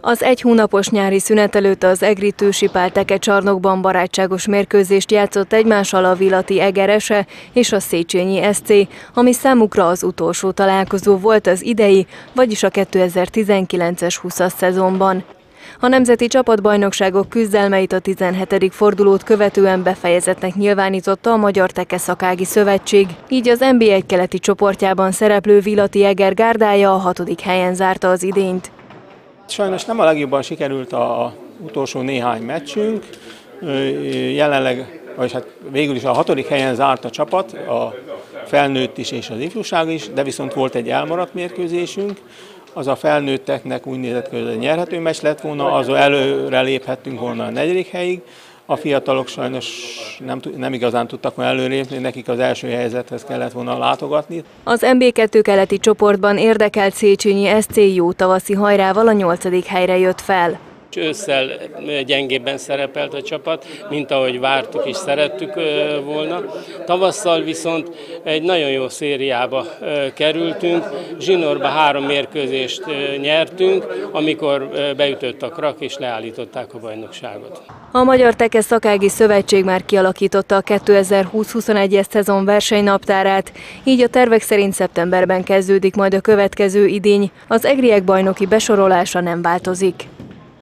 Az egy hónapos nyári szünet előtt az Egri Tősipál Teke csarnokban barátságos mérkőzést játszott egymással a Vilati Egerese és a Széchenyi SC, ami számukra az utolsó találkozó volt az idei, vagyis a 2019-es 20 szezonban. A nemzeti csapatbajnokságok küzdelmeit a 17. fordulót követően befejezetnek nyilvánította a Magyar Tekeszakági Szövetség, így az NB1 keleti csoportjában szereplő Vilati Eger gárdája a hatodik helyen zárta az idényt. Sajnos nem a legjobban sikerült a utolsó néhány meccsünk. Jelenleg, vagy hát végül is a hatodik helyen zárt a csapat, a felnőtt is és az ifjúság is, de viszont volt egy elmaradt mérkőzésünk. Az a felnőtteknek úgy nézett hogy nyerhető meccs lett volna, az előre léphettünk volna a negyedik helyig. A fiatalok sajnos nem, nem igazán tudtak volna előrépni, nekik az első helyzethez kellett volna látogatni. Az MB2 keleti csoportban érdekelt Széchenyi SC jó tavaszi hajrával a nyolcadik helyre jött fel. Ősszel gyengébben szerepelt a csapat, mint ahogy vártuk és szerettük volna. Tavasszal viszont egy nagyon jó szériába kerültünk. Zsinorba három mérkőzést nyertünk, amikor beütött a krak és leállították a bajnokságot. A Magyar Tekes Szakági Szövetség már kialakította a 2020-21-es szezon versenynaptárát, így a tervek szerint szeptemberben kezdődik majd a következő idény. Az egriek bajnoki besorolása nem változik.